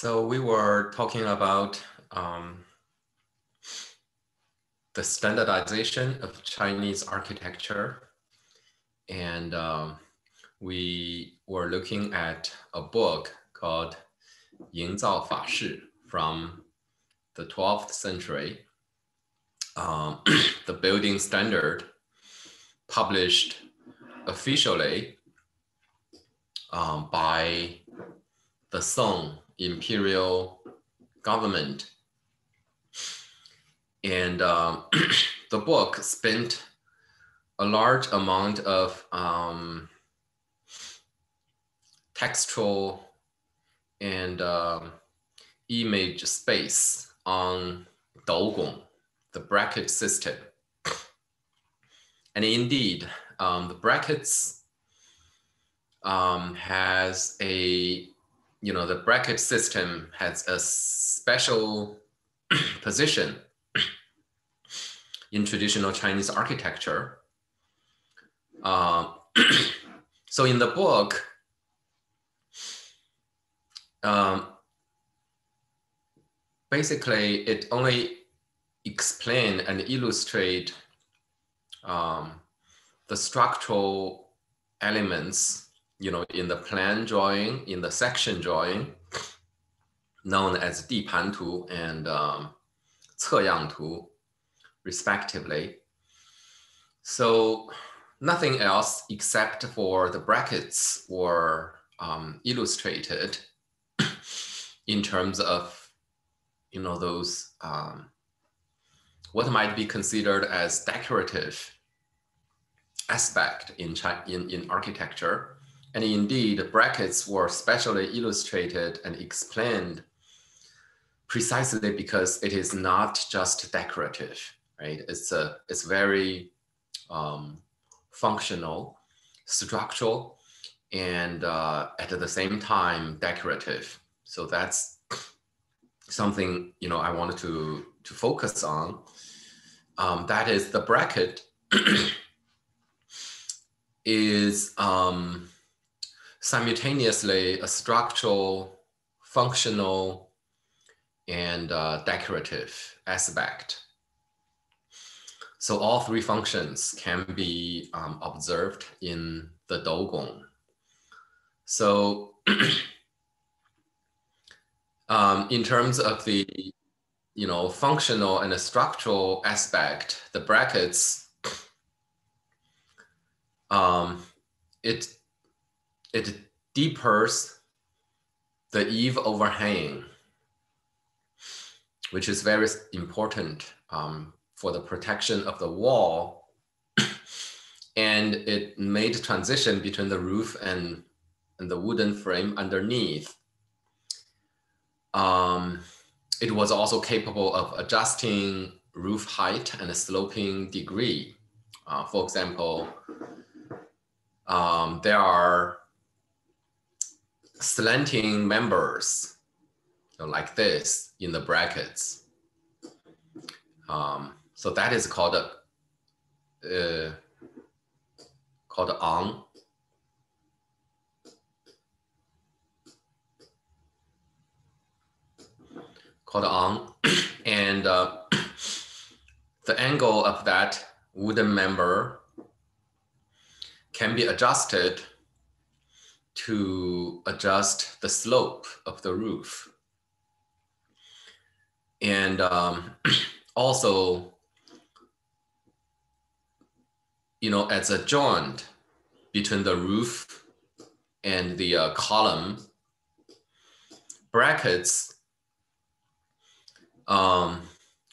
So we were talking about um, the standardization of Chinese architecture. And um, we were looking at a book called Ying Zao Fa Shi from the 12th century, um, the building standard published officially um, by the Song imperial government. And um, the book spent a large amount of um, textual and um, image space on Dougong, the bracket system. And indeed, um, the brackets um, has a you know, the bracket system has a special position in traditional Chinese architecture. Uh, so in the book, um, basically it only explain and illustrate um, the structural elements you know, in the plan drawing, in the section drawing, known as Dipantu and um, Ceyangtu, respectively. So nothing else except for the brackets were um, illustrated in terms of, you know, those um, what might be considered as decorative aspect in, in, in architecture. And indeed, the brackets were specially illustrated and explained precisely because it is not just decorative, right? It's a it's very um, functional, structural, and uh, at the same time decorative. So that's something you know I wanted to to focus on. Um, that is the bracket is um, simultaneously a structural, functional, and uh, decorative aspect. So all three functions can be um, observed in the Dougong. So um, in terms of the you know, functional and structural aspect, the brackets, um, it it deepers the eave overhang, which is very important um, for the protection of the wall. and it made transition between the roof and, and the wooden frame underneath. Um, it was also capable of adjusting roof height and a sloping degree. Uh, for example, um, there are slanting members you know, like this in the brackets. Um, so that is called a, uh, called ang. Called ang, and uh, the angle of that wooden member can be adjusted to adjust the slope of the roof. And um, also, you know, as a joint between the roof and the uh, column, brackets um,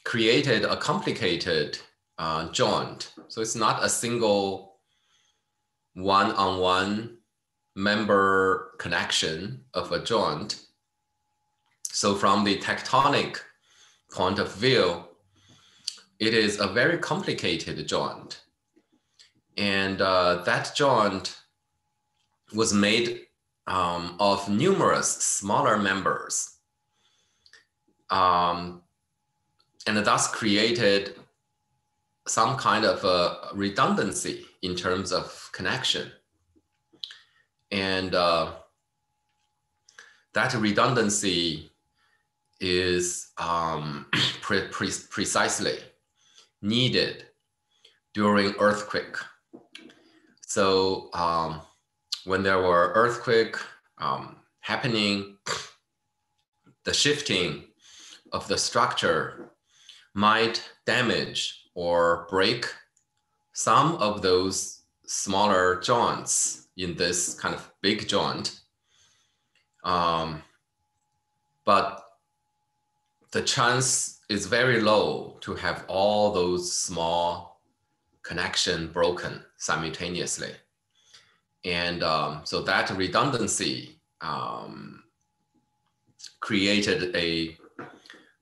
created a complicated uh, joint. So it's not a single one-on-one member connection of a joint. So from the tectonic point of view, it is a very complicated joint. And uh, that joint was made um, of numerous smaller members um, and thus created some kind of a redundancy in terms of connection. And uh, that redundancy is um, pre pre precisely needed during earthquake. So um, when there were earthquake um, happening, the shifting of the structure might damage or break some of those smaller joints in this kind of big joint. Um, but the chance is very low to have all those small connection broken simultaneously. And um, so that redundancy um, created a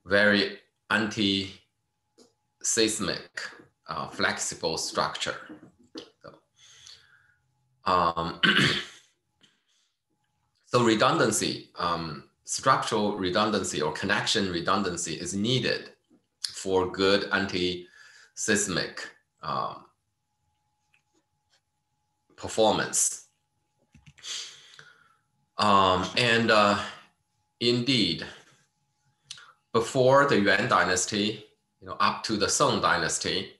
very anti-seismic uh, flexible structure. So, um, so redundancy, um, structural redundancy or connection redundancy is needed for good anti-seismic um, performance. Um, and uh, indeed, before the Yuan dynasty, you know, up to the Song dynasty,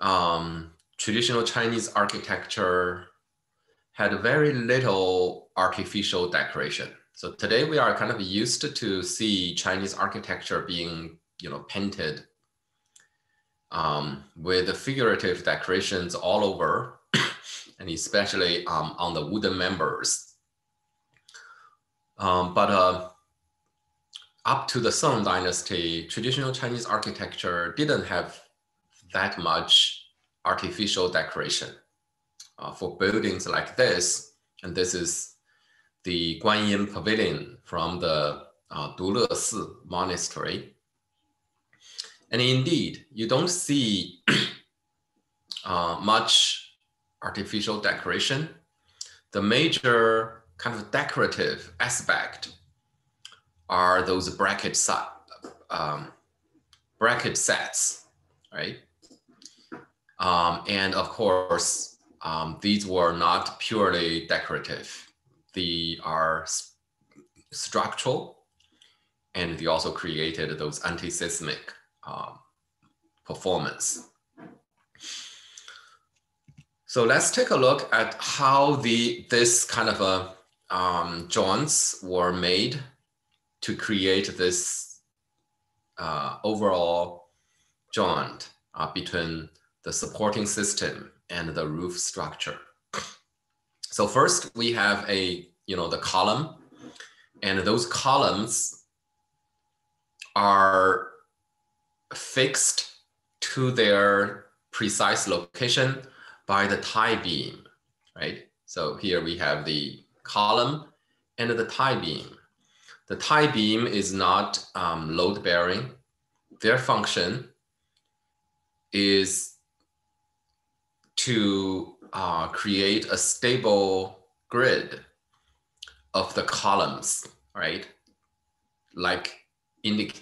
um, traditional Chinese architecture had very little artificial decoration. So today we are kind of used to see Chinese architecture being, you know, painted um, with figurative decorations all over, and especially um, on the wooden members. Um, but uh, up to the Song dynasty, traditional Chinese architecture didn't have that much artificial decoration. Uh, for buildings like this, and this is the Guanyin Pavilion from the uh, Dule Si Monastery. And indeed, you don't see uh, much artificial decoration. The major kind of decorative aspect are those bracket, set, um, bracket sets, right? Um, and of course, um, these were not purely decorative they are structural and they also created those anti-seismic um, performance. So let's take a look at how the this kind of a, um, joints were made to create this uh, overall joint uh, between the supporting system and the roof structure. So first we have a, you know, the column and those columns are fixed to their precise location by the tie beam, right? So here we have the column and the tie beam. The tie beam is not um, load bearing. Their function is to uh, create a stable grid of the columns, right? Like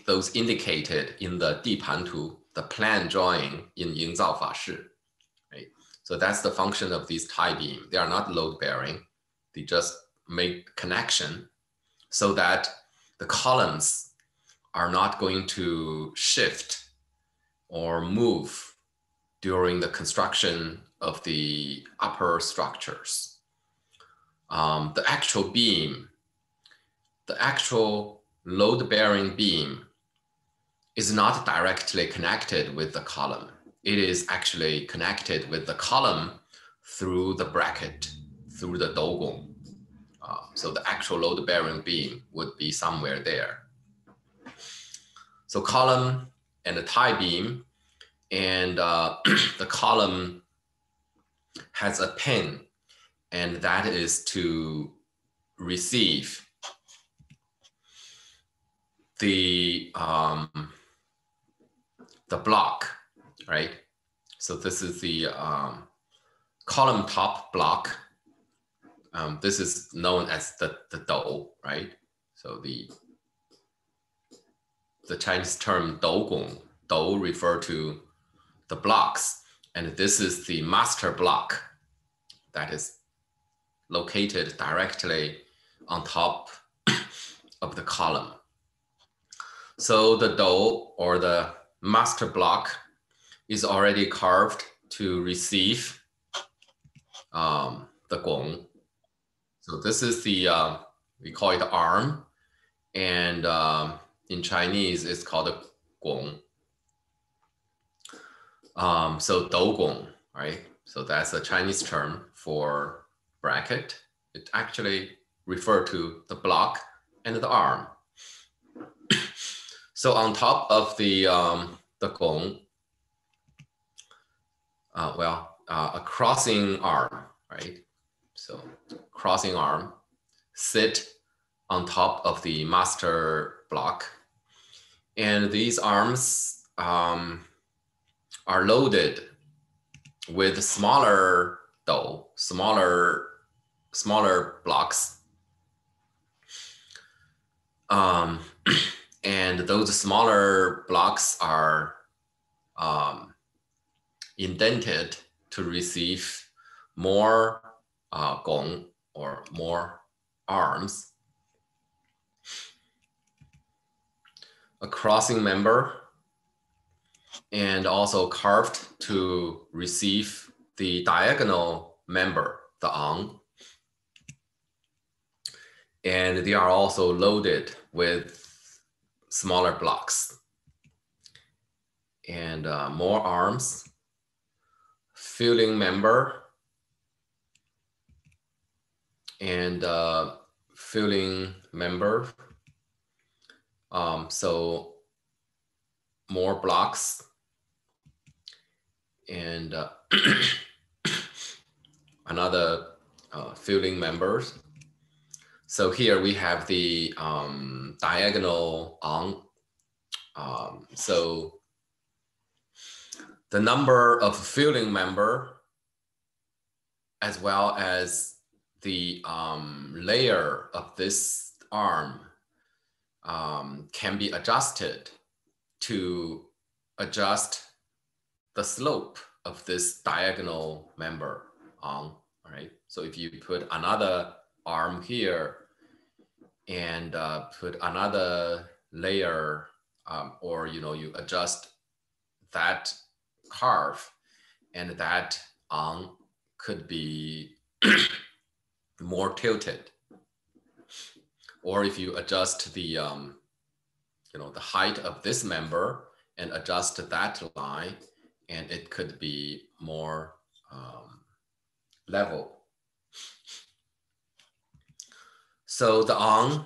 those indicated in the Dipantu, the plan drawing in Yin Fa Shi, right? So that's the function of these tie beam. They are not load bearing. They just make connection so that the columns are not going to shift or move during the construction of the upper structures. Um, the actual beam, the actual load bearing beam is not directly connected with the column. It is actually connected with the column through the bracket, through the dougong. Uh, so the actual load bearing beam would be somewhere there. So column and the tie beam and uh, the column has a pen, and that is to receive the um, the block, right? So this is the um, column top block. Um, this is known as the the dou, right? So the the Chinese term dou gong, dou refer to the blocks and this is the master block that is located directly on top of the column. So the dou or the master block is already carved to receive um, the gong. So this is the, uh, we call it arm. And um, in Chinese, it's called the gong. Um, so dou gong, right? So that's a Chinese term for bracket. It actually refer to the block and the arm. so on top of the, um, the gong, uh, well, uh, a crossing arm, right? So crossing arm, sit on top of the master block. And these arms um, are loaded with smaller dou, smaller, smaller blocks. Um, and those smaller blocks are um, indented to receive more uh, gong or more arms. A crossing member and also carved to receive the diagonal member, the ang. And they are also loaded with smaller blocks and uh, more arms, filling member, and uh, filling member. Um, so more blocks and uh, another uh, filling members. So here we have the um, diagonal ang. Um, so the number of filling member as well as the um, layer of this arm um, can be adjusted to adjust the slope of this diagonal member ang, right? So if you put another arm here and uh, put another layer um, or, you know, you adjust that carve and that ang could be more tilted. Or if you adjust the, um, you know, the height of this member and adjust that line, and it could be more um, level. So the ang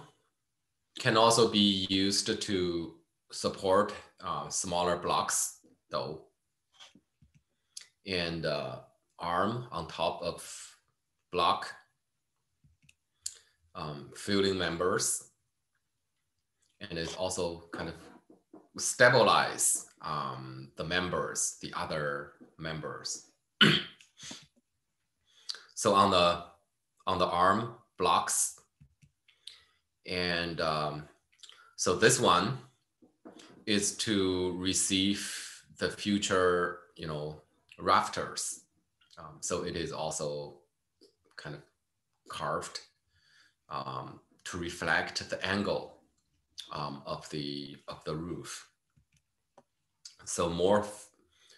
can also be used to support uh, smaller blocks though. And uh, arm on top of block um, filling members. And it also kind of stabilize um, the members, the other members. so on the on the arm blocks, and um, so this one is to receive the future, you know, rafters. Um, so it is also kind of carved um, to reflect the angle um, of the of the roof. So more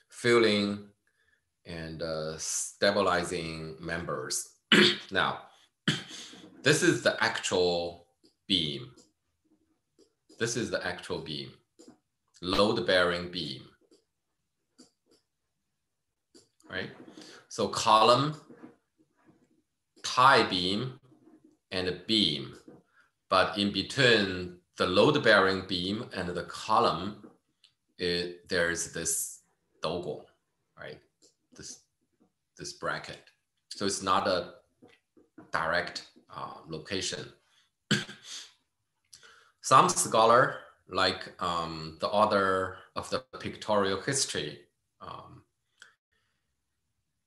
filling and uh, stabilizing members. now, this is the actual beam. This is the actual beam, load bearing beam, right? So column, tie beam, and a beam. But in between the load bearing beam and the column, it, there's this dou right? This, this bracket. So it's not a direct uh, location. Some scholar, like um, the author of the pictorial history, um,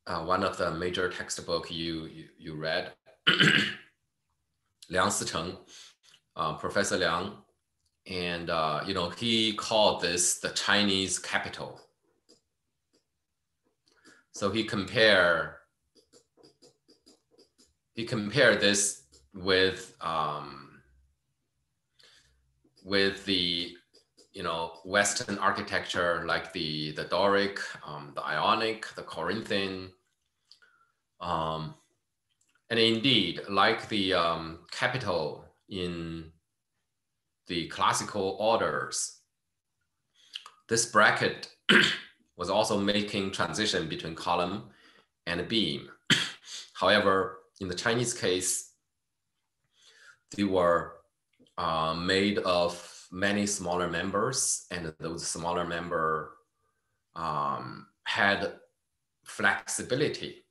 uh, one of the major textbook you, you, you read, Liang Sicheng, uh, Professor Liang, and uh, you know he called this the Chinese capital. So he compare he compared this with um, with the you know, Western architecture like the, the Doric, um, the Ionic, the Corinthian, um, and indeed, like the um, capital in the classical orders, this bracket was also making transition between column and beam. However, in the Chinese case, they were uh, made of many smaller members, and those smaller member um, had flexibility.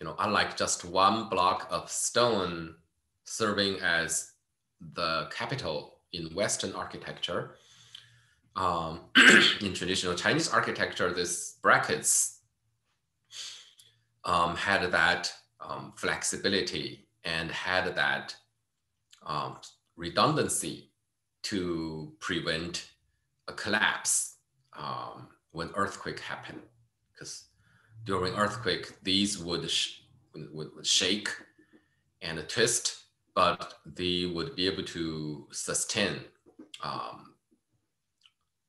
You know, unlike just one block of stone serving as the capital in Western architecture, um, in traditional Chinese architecture, these brackets um, had that um, flexibility and had that um, redundancy to prevent a collapse um, when earthquake happened. Because during earthquake, these would, sh would, would shake and twist, but they would be able to sustain um,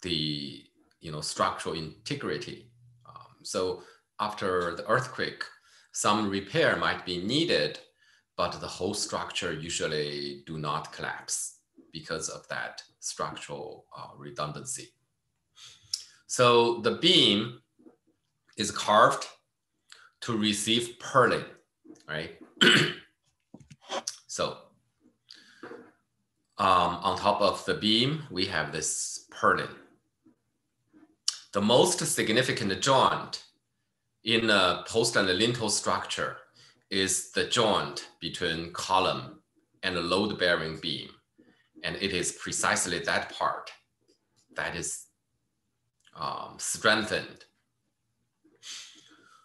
the you know structural integrity. Um, so after the earthquake, some repair might be needed, but the whole structure usually do not collapse because of that structural uh, redundancy. So the beam is carved to receive purlin, right? so um, on top of the beam, we have this purlin. The most significant joint in a post and lintel structure is the joint between column and load bearing beam. And it is precisely that part that is um, strengthened.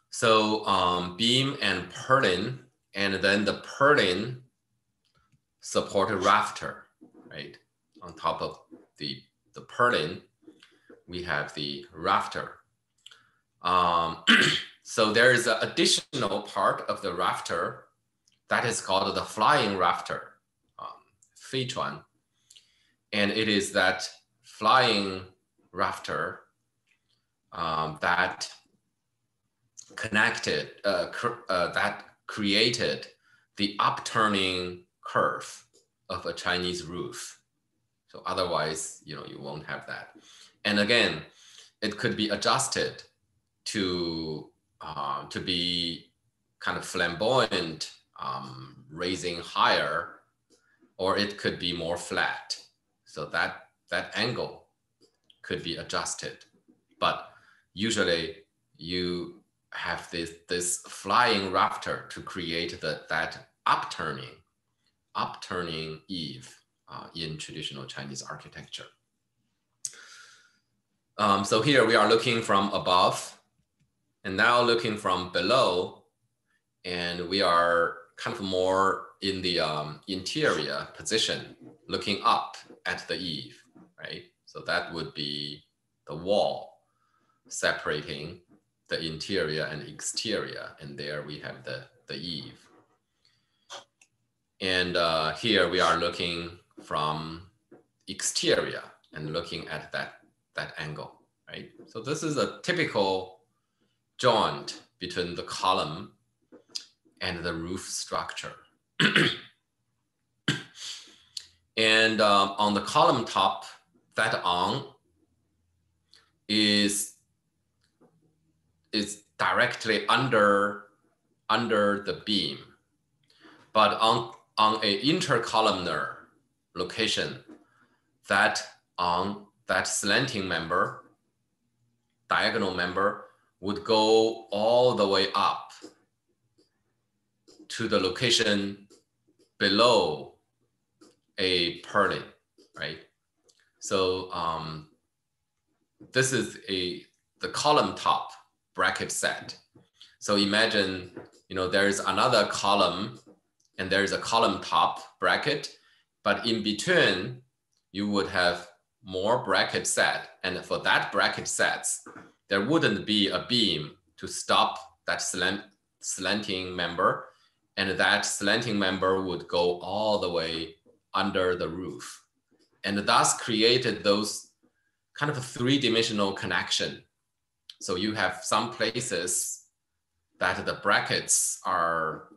So um, beam and purlin, and then the purlin support rafter, right? On top of the, the purlin, we have the rafter. Um, so there is an additional part of the rafter that is called the flying rafter, um, 飞椽. And it is that flying rafter um, that connected, uh, cr uh, that created the upturning curve of a Chinese roof. So otherwise, you know, you won't have that. And again, it could be adjusted to, uh, to be kind of flamboyant, um, raising higher, or it could be more flat. So that, that angle could be adjusted. But usually you have this, this flying rafter to create the, that upturning, upturning eave uh, in traditional Chinese architecture. Um, so here we are looking from above and now looking from below and we are kind of more in the um, interior position, looking up at the eave, right? So that would be the wall separating the interior and exterior. And there we have the, the eave. And uh, here we are looking from exterior and looking at that, that angle, right? So this is a typical joint between the column and the roof structure. and um, on the column top, that ang is, is directly under, under the beam. But on, on a intercolumnar location, that ang that slanting member, diagonal member, would go all the way up to the location below a purlin, right? So um, this is a the column top bracket set. So imagine, you know, there's another column and there's a column top bracket, but in between you would have more bracket set. And for that bracket sets, there wouldn't be a beam to stop that slant, slanting member. And that slanting member would go all the way under the roof. And thus created those kind of a three-dimensional connection. So you have some places that the brackets are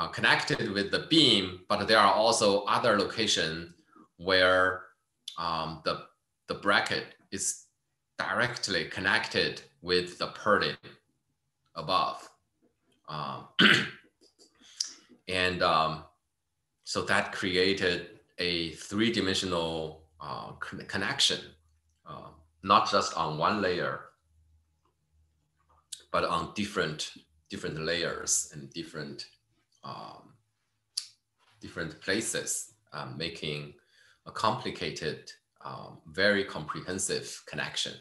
uh, connected with the beam, but there are also other locations where um, the, the bracket is directly connected with the purlin above. Um, and um, so that created a three-dimensional uh, connection, uh, not just on one layer, but on different different layers and different um, different places, um, making a complicated, um, very comprehensive connection.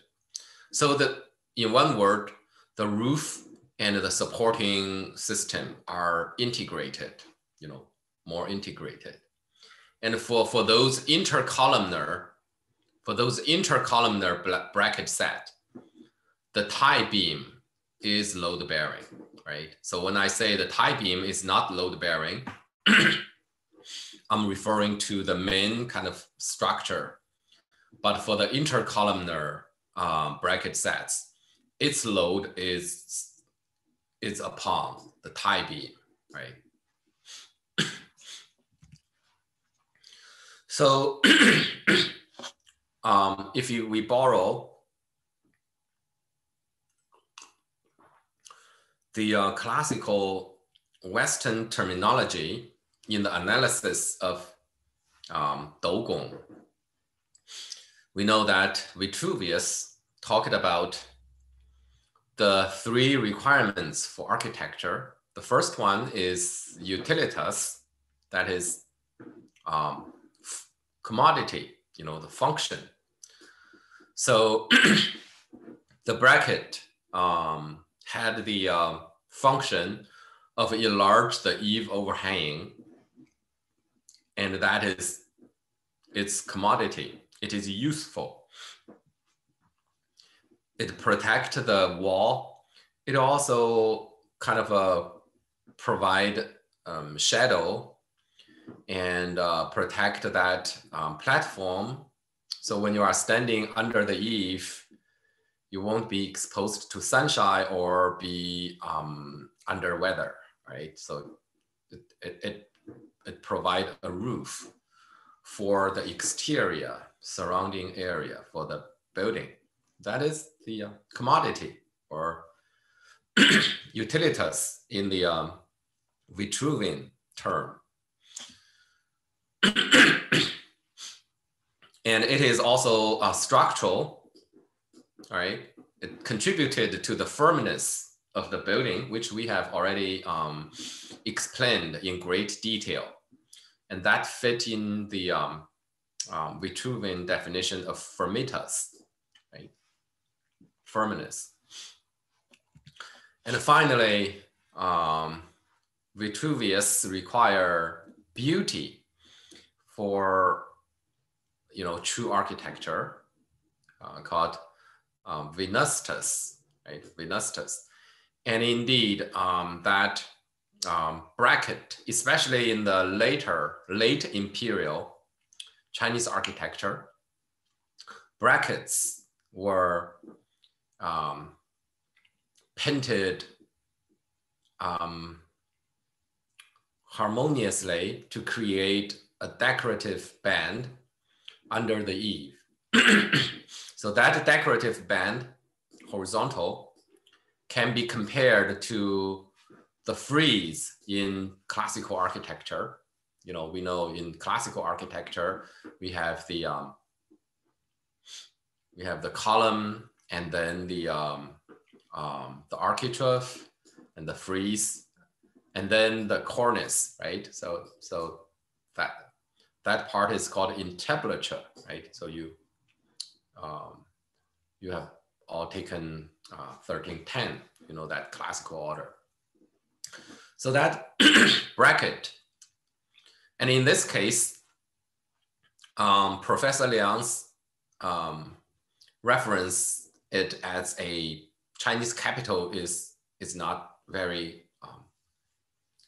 So that in one word, the roof and the supporting system are integrated, you know, more integrated. And for, for those intercolumnar, for those intercolumnar bracket set, the tie beam is load bearing, right? So when I say the tie beam is not load bearing, I'm referring to the main kind of structure. But for the intercolumnar um, bracket sets, its load is, is upon the tie beam, right? so um, if you we borrow the uh, classical Western terminology in the analysis of um, we know that Vitruvius talked about the three requirements for architecture. The first one is utilitas, that is um, commodity, you know, the function. So the bracket um, had the uh, function of enlarge the eave overhang, and that is its commodity. It is useful. It protect the wall. It also kind of uh, provide um, shadow and uh, protect that um, platform. So when you are standing under the eave, you won't be exposed to sunshine or be um, under weather, right? So it, it, it, it provide a roof for the exterior surrounding area for the building. That is the uh, commodity or utilitas in the um, Vitruvian term. and it is also uh, structural right? It contributed to the firmness of the building, which we have already um, explained in great detail. And that fit in the um, um, Vitruvian definition of firmitas, right? Firmness. And finally, um, Vitruvius require beauty for, you know, true architecture uh, called um, Venustas, right? Venustas. And indeed, um, that um, bracket, especially in the later, late imperial Chinese architecture, brackets were um, painted um, harmoniously to create a decorative band under the eave. So that decorative band, horizontal, can be compared to the frieze in classical architecture. You know, we know in classical architecture, we have the um, we have the column and then the um, um, the architrave and the frieze, and then the cornice, right? So so that that part is called entablature, right? So you um, you have all taken uh, 1310, you know, that classical order. So that bracket, and in this case, um, Professor Liang's um, reference it as a Chinese capital is, is not very um,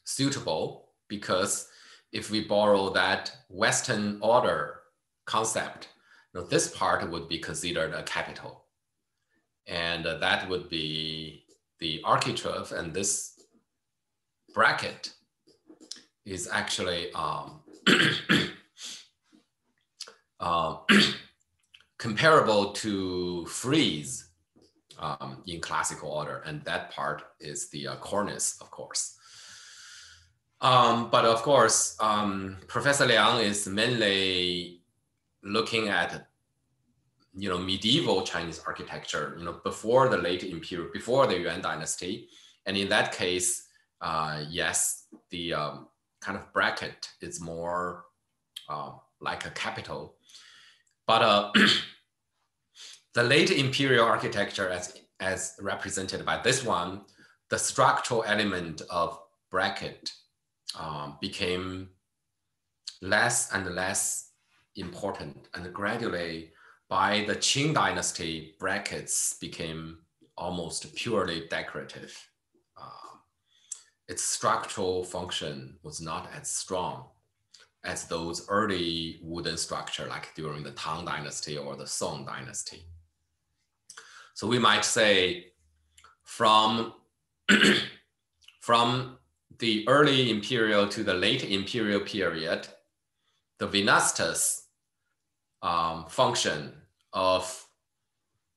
suitable because if we borrow that Western order concept, Now, this part would be considered a capital. And uh, that would be the architrave and this bracket is actually um, uh, comparable to frieze um, in classical order. And that part is the uh, cornice, of course. Um, but of course, um, Professor Liang is mainly looking at you know medieval Chinese architecture, you know before the late imperial, before the Yuan dynasty, and in that case, uh, yes, the um, kind of bracket is more uh, like a capital, but uh, the late imperial architecture, as as represented by this one, the structural element of bracket um, became less and less important. And gradually, by the Qing dynasty, brackets became almost purely decorative. Uh, its structural function was not as strong as those early wooden structure like during the Tang dynasty or the Song dynasty. So we might say from, from the early imperial to the late imperial period, the Venustas um, function of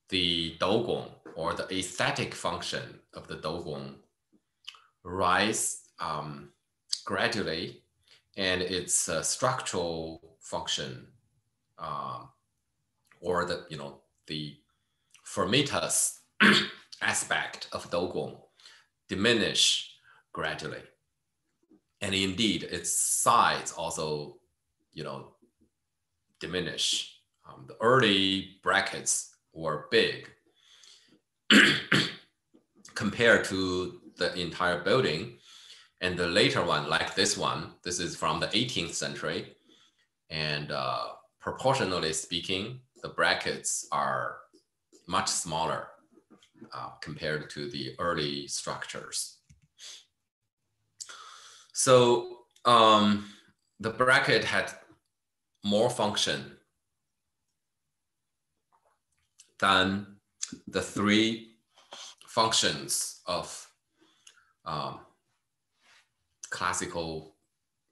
the Dougong or the aesthetic function of the Dougong rise um, gradually and its uh, structural function um, or the, you know, the firmitas aspect of Dougong diminish gradually. And indeed, its size also, you know, diminish. Um, the early brackets were big compared to the entire building. And the later one, like this one, this is from the 18th century. And uh, proportionally speaking, the brackets are much smaller uh, compared to the early structures. So um, the bracket had more function than the three functions of um, classical,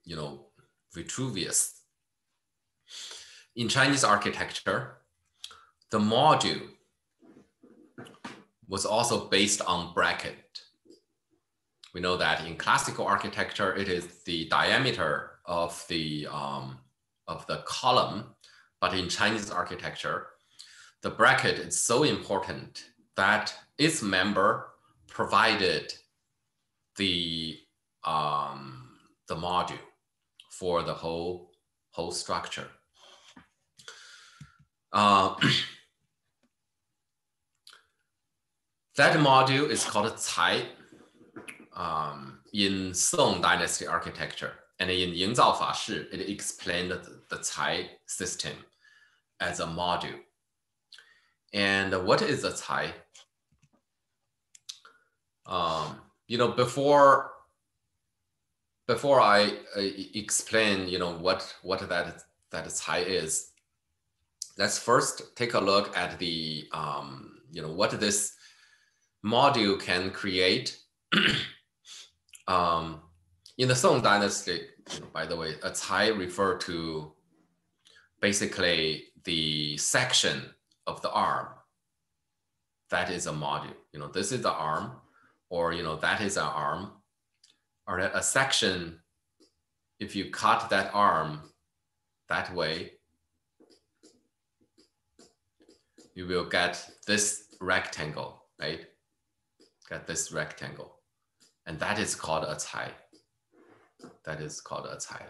you know, Vitruvius. In Chinese architecture, the module was also based on bracket. We know that in classical architecture, it is the diameter of the, um, of the column, but in Chinese architecture, the bracket is so important that its member provided the, um, the module for the whole, whole structure. Uh, that module is called a Cai um, in Song Dynasty architecture. And in Yingzao Fa Shi, it explained the, the Cai system as a module. And what is a Cai? Um, you know, before before I uh, explain, you know, what what that that Cai is, let's first take a look at the um, you know what this module can create um, in the Song Dynasty, by the way, a cai refer to basically the section of the arm. That is a module. You know, this is the arm, or you know, that is an arm, or a section. If you cut that arm that way, you will get this rectangle, right? Get this rectangle. And that is called a cai. That is called a cai.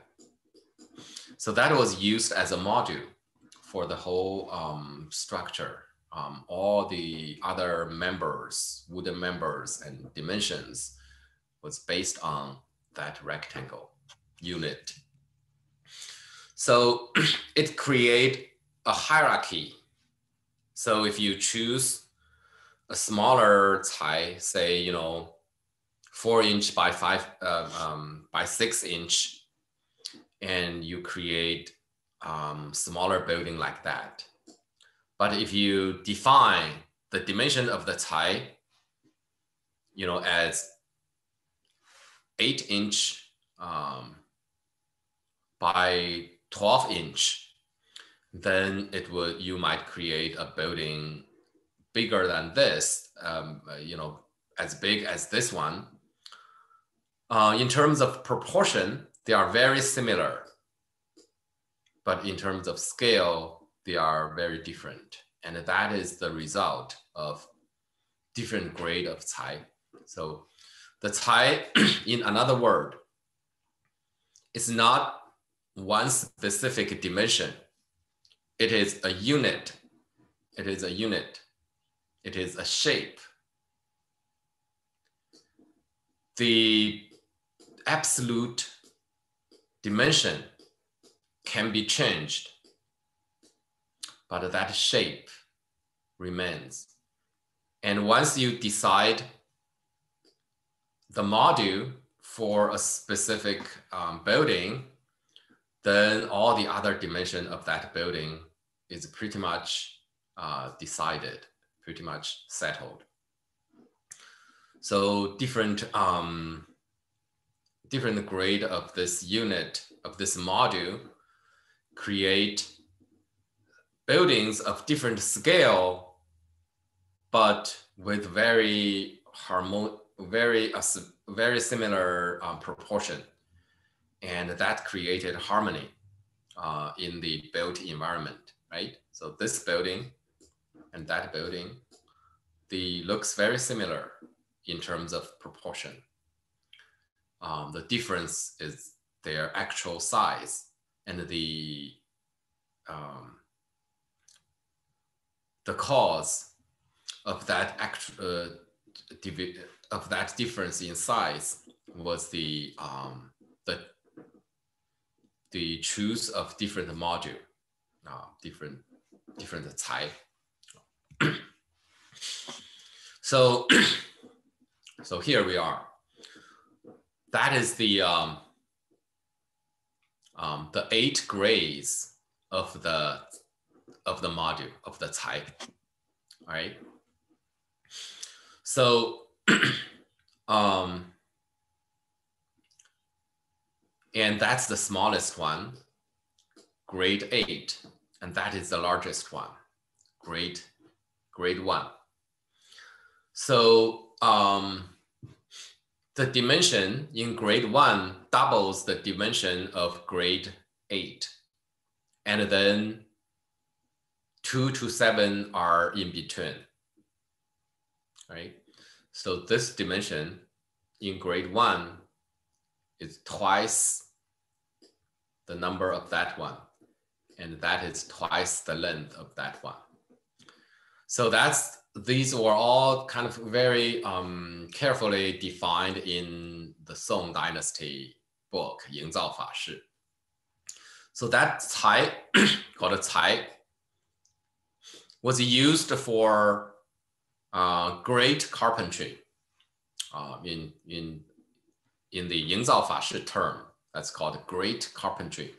So that was used as a module for the whole um, structure. Um, all the other members, wooden members and dimensions was based on that rectangle unit. So it create a hierarchy. So if you choose a smaller cai, say, you know, four inch by five uh, um, by six inch, and you create um, smaller building like that, But if you define the dimension of the cai, you know, as eight inch um, by 12 inch, then it would, you might create a building bigger than this, um, you know, as big as this one. Uh, in terms of proportion, they are very similar. But in terms of scale, they are very different. And that is the result of different grade of cai. So the cai, in another word, is not one specific dimension. It is a unit. It is a unit. It is a shape. The absolute dimension can be changed, but that shape remains. And once you decide the module for a specific um, building, then all the other dimension of that building is pretty much uh, decided, pretty much settled. So different, um, different grade of this unit, of this module, create buildings of different scale, but with very harmon very uh, very similar um, proportion, and that created harmony uh, in the built environment, right? So this building and that building, the looks very similar in terms of proportion. Um, the difference is their actual size and the um, the cause of that act, uh, of that difference in size was the um, the the choose of different module, uh, different different type. so so here we are. That is the um, um, the eight grades of the of the module of the type. All right. So um, and that's the smallest one, grade eight, and that is the largest one, grade grade one. So um, the dimension in grade one doubles the dimension of grade eight. And then two to seven are in between, right? So this dimension in grade one is twice the number of that one. And that is twice the length of that one. So that's these were all kind of very um, carefully defined in the Song Dynasty book, 营造法式. So that cai, called cai, was used for uh, great carpentry uh, in, in, in the 营造法式 term. That's called great carpentry.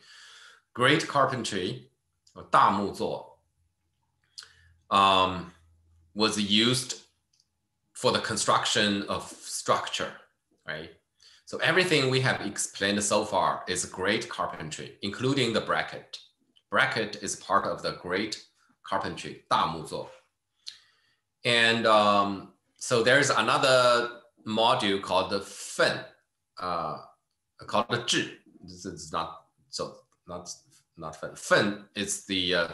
Great carpentry, 大木作, um, was used for the construction of structure, right? So everything we have explained so far is great carpentry, including the bracket. Bracket is part of the great carpentry, 大木作. And um, so there's another module called the fen, uh, called the zhi. This is not so not not fen. Fen is the uh,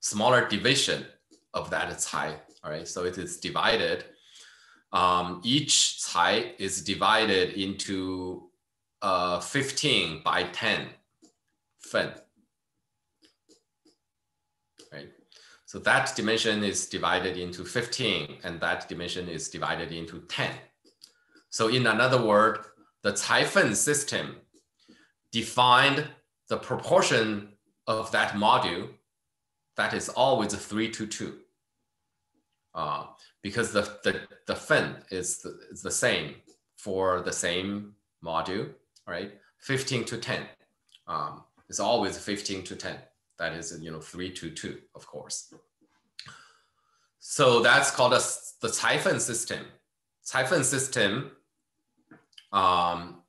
smaller division of that cai. All right, so it is divided. Um, each cai is divided into uh, 15 by 10 fen. Right, so that dimension is divided into 15, and that dimension is divided into 10. So in another word, the cai fen system defined the proportion of that module that is always a three to two uh, because the, the, the fen is the, is the same for the same module, right? 15 to 10. Um, it's always 15 to 10. That is, you know, three to two, of course. So that's called a, the Caifen system. Caifen system um,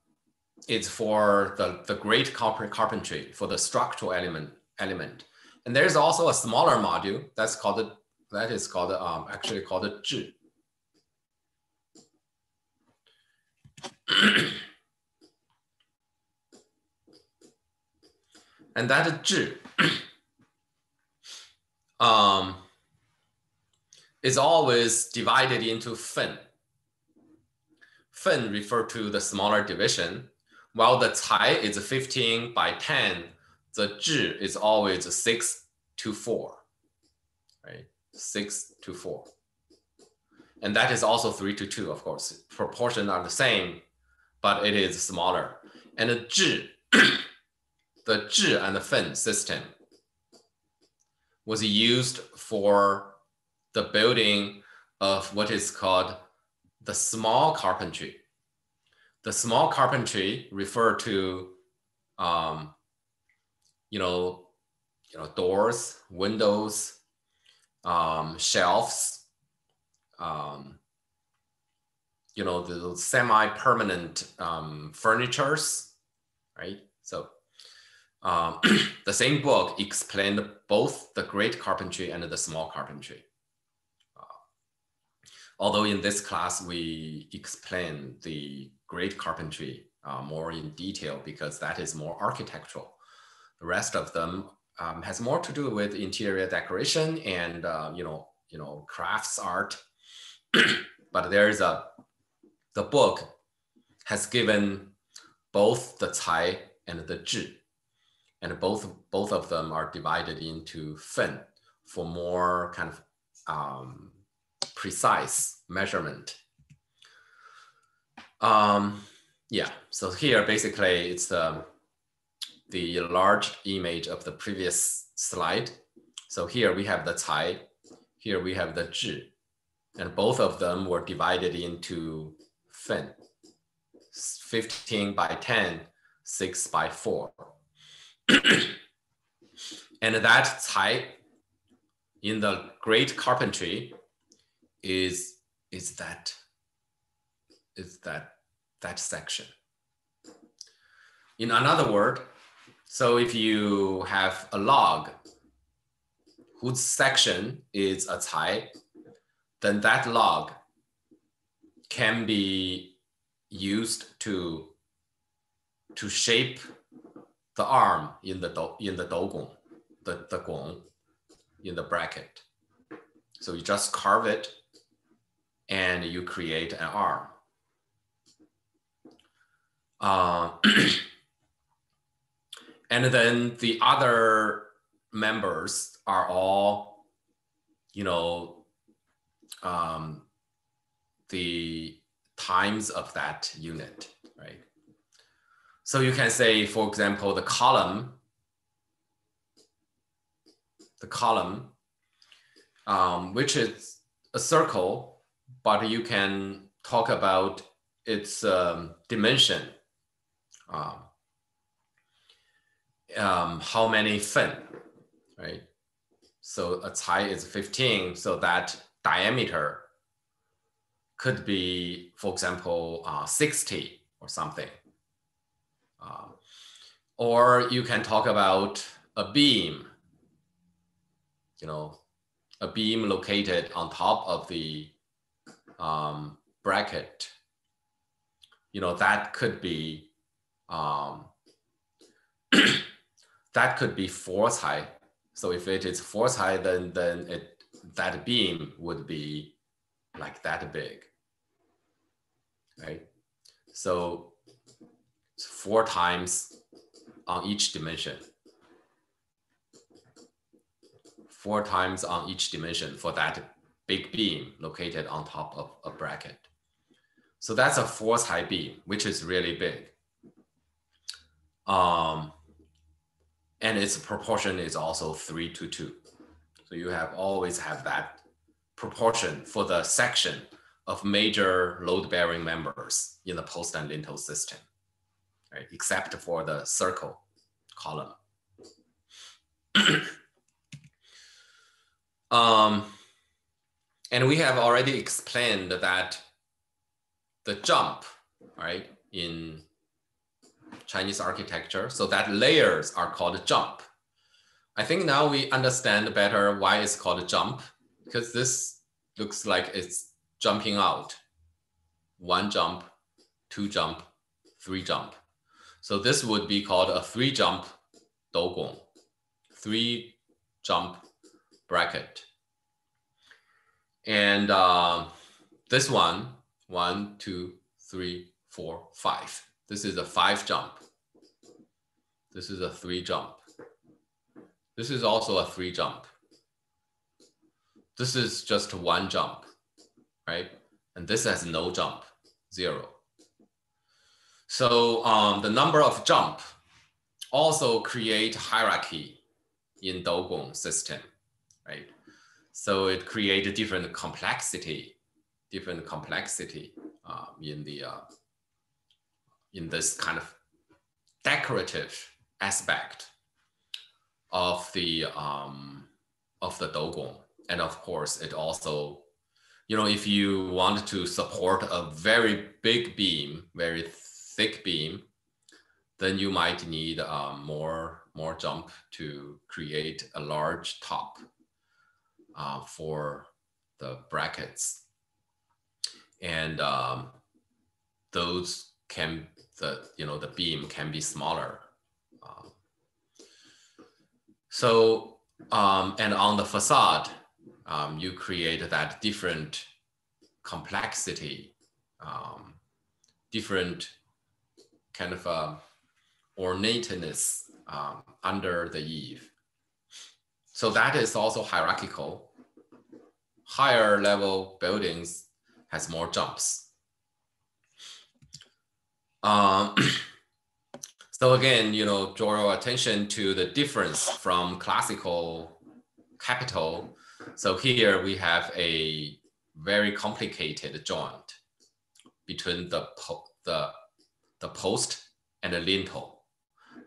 is for the, the great carpentry, for the structural element, element. And there's also a smaller module that's called, that is called, um, actually called the zhi. and that zhi um, is always divided into fen. Fen refer to the smaller division, while the cai is 15 by 10, the zhi is always 6 to 4, right? 6 to 4. And that is also 3 to 2, of course. Proportions are the same, but it is smaller. And the zhi, the zhi and the fen system was used for the building of what is called the small carpentry. The small carpentry refer to, um, you know, you know, doors, windows, um, shelves, um, you know, the semi-permanent um, furnitures, right? So um, the same book explained both the great carpentry and the small carpentry. Uh, although in this class, we explain the great carpentry uh, more in detail because that is more architectural. The rest of them um, has more to do with interior decoration and, uh, you know, you know, crafts art. but there is a, the book has given both the cai and the zhi and both both of them are divided into fen for more kind of um, precise measurement. Um, yeah, so here basically it's the, the large image of the previous slide. So here we have the cai, here we have the zhi, and both of them were divided into fen, 15 by 10, 6 by 4. and that type in the great carpentry is is that is that that section. In another word, so if you have a log whose section is a cai, then that log can be used to to shape the arm in the do, in the dougong, the, the gong, in the bracket. So you just carve it and you create an arm. Uh, and then the other members are all, you know, um, the times of that unit, right? So you can say, for example, the column, the column, um, which is a circle, but you can talk about its um, dimension. Um, um, how many fen, right? So a height is 15, so that diameter could be, for example, uh, 60 or something. Um, or you can talk about a beam, you know, a beam located on top of the um, bracket. You know, that could be, um, that could be four cai. So if it is four cai, then, then it, that beam would be like that big, right? So four times on each dimension. Four times on each dimension for that big beam located on top of a bracket. So that's a four cai beam, which is really big. Um, and its proportion is also three to two. So you have always have that proportion for the section of major load bearing members in the post and lintel system right? Except for the circle column. um, and we have already explained that the jump, right, in Chinese architecture, so that layers are called a jump. I think now we understand better why it's called a jump, because this looks like it's jumping out. One jump, two jump, three jump. So this would be called a three jump dougong, three jump bracket. And uh, this one, one, two, three, four, five. This is a five jump. This is a three jump. This is also a three jump. This is just one jump, right? And this has no jump, zero. So um, the number of jump also create hierarchy in Dougong system, right? So it creates different complexity, different complexity uh, in the uh, in this kind of decorative aspect of the um, of the Dougong, and of course it also, you know, if you want to support a very big beam, very thick beam, then you might need um, more more jump to create a large top uh, for the brackets. And um, those can, the, you know, the beam can be smaller. Um, so, um, and on the facade, um, you create that different complexity, um, different kind of uh, ornateness um, under the eave. So that is also hierarchical. Higher level buildings has more jumps. Um, so again, you know, draw your attention to the difference from classical capital. So here we have a very complicated joint between the, the, the post and the lintel.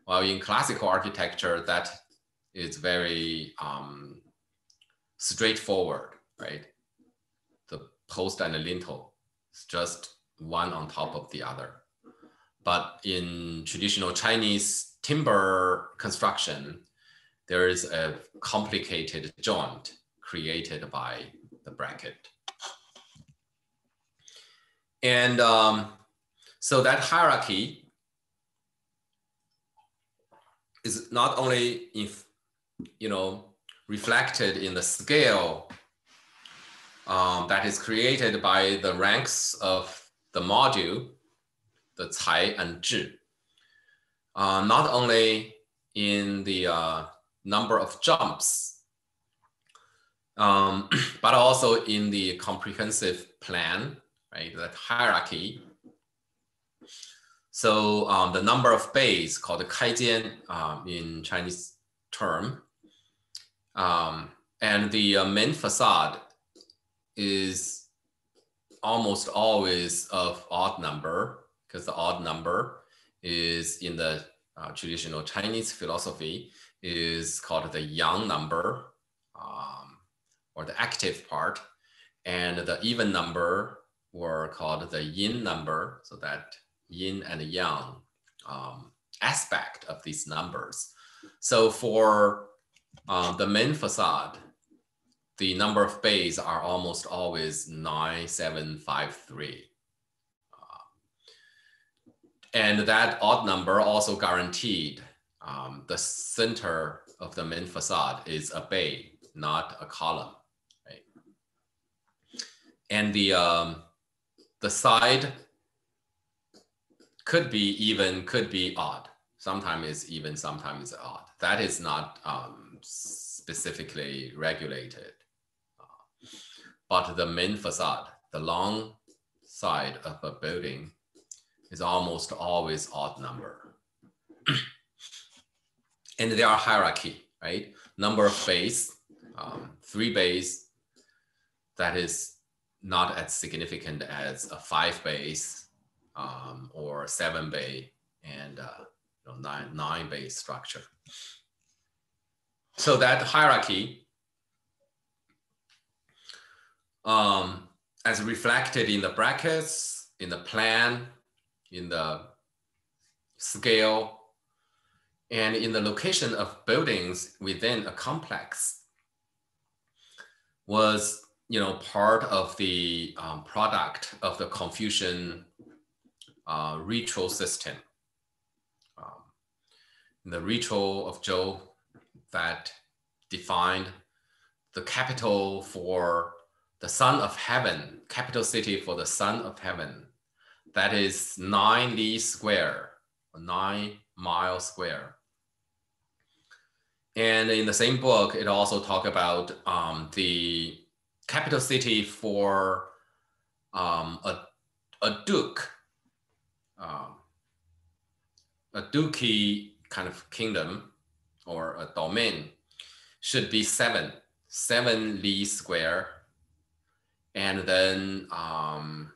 While in classical architecture, that is very um, straightforward, right? The post and the lintel is just one on top of the other. But in traditional Chinese timber construction, there is a complicated joint created by the bracket. And um, so that hierarchy is not only if you know, reflected in the scale um, that is created by the ranks of the module, the Cai and Zhi. Uh, not only in the uh, number of jumps, um, but also in the comprehensive plan, right? That hierarchy. So um, the number of bays called the kaijian um, in Chinese term um, and the uh, main facade is almost always of odd number because the odd number is in the uh, traditional Chinese philosophy is called the yang number um, or the active part. And the even number were called the yin number. So that yin and yang um, aspect of these numbers. So for uh, the main facade, the number of bays are almost always 9753. And that odd number also guaranteed um, the center of the main facade is a bay, not a column. And the, um, the side could be even, could be odd. Sometimes it's even, sometimes it's odd. That is not um, specifically regulated. Uh, but the main facade, the long side of a building is almost always odd number. and there are hierarchy, right? Number of base, um, three base, that is not as significant as a five base um, or seven bay and uh, you know, nine, nine bay structure. So that hierarchy um, as reflected in the brackets, in the plan, in the scale, and in the location of buildings within a complex was you know, part of the um, product of the Confucian uh, ritual system. Um, the ritual of Zhou that defined the capital for the son of heaven, capital city for the son of heaven. That is nine li square, nine mile square. And in the same book, it also talk about um, the capital city for um, a, a duke, um, a duchy kind of kingdom or a domain should be seven, seven li square, and then um,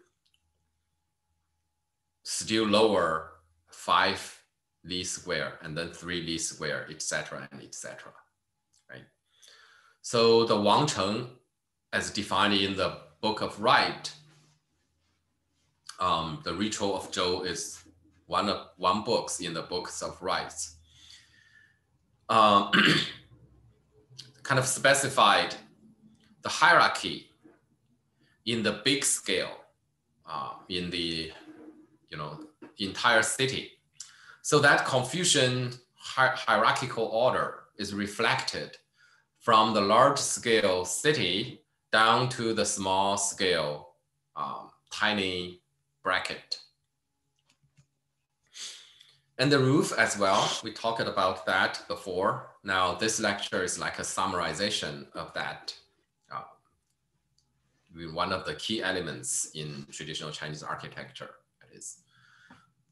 still lower five li square, and then three li square, etc. and etc. Right. So the Wangcheng as defined in the Book of Right, um, the ritual of Zhou is one of one books in the books of rites. Um, kind of specified the hierarchy in the big scale uh, in the you know entire city, so that Confucian hi hierarchical order is reflected from the large scale city down to the small scale, um, tiny bracket. And the roof as well, we talked about that before. Now this lecture is like a summarization of that. Uh, one of the key elements in traditional Chinese architecture, is